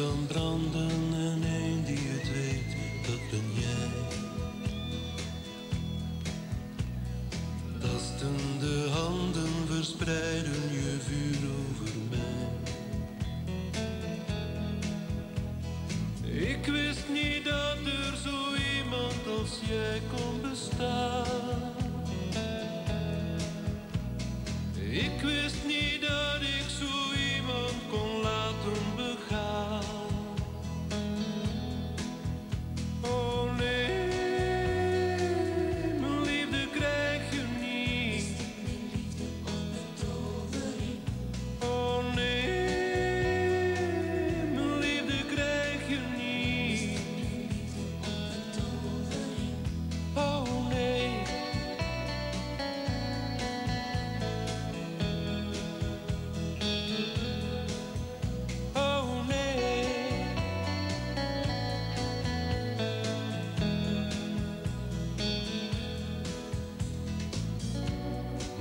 kan branden en één die het weet, dat ben jij. Tastende handen verspreiden je vuur over mij. Ik wist niet dat er zo iemand als jij kon bestaan.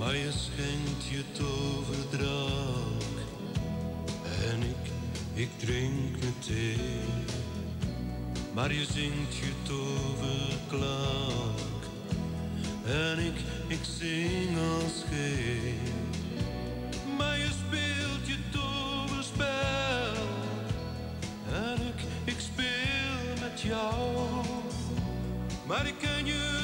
Maar je schenkt je toverdrank en ik, ik drink meteen. Maar je zingt je toverklank en ik, ik zing als geen. Maar je speelt je toverspel en ik, ik speel met jou. Maar ik ken je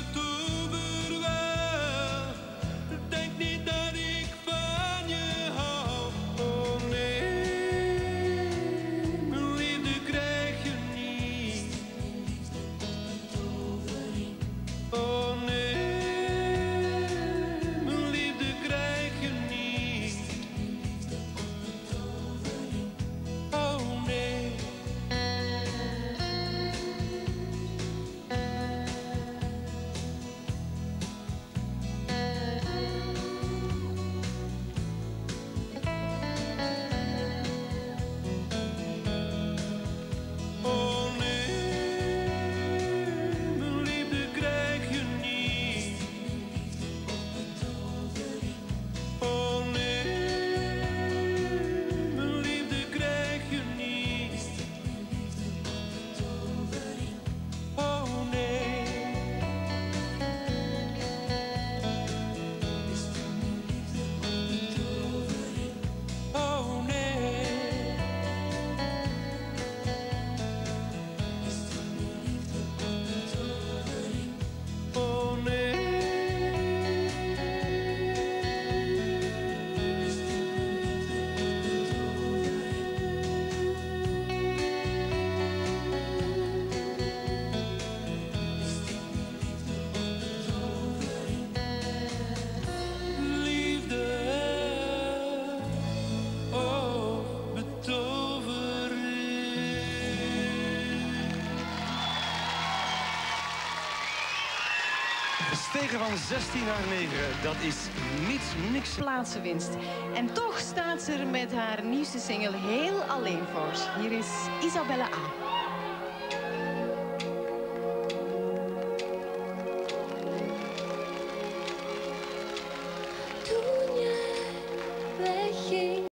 Stegen van 16 naar 9, dat is niet niks. plaatsenwinst. En toch staat ze er met haar nieuwste single heel alleen voor. Hier is Isabella A.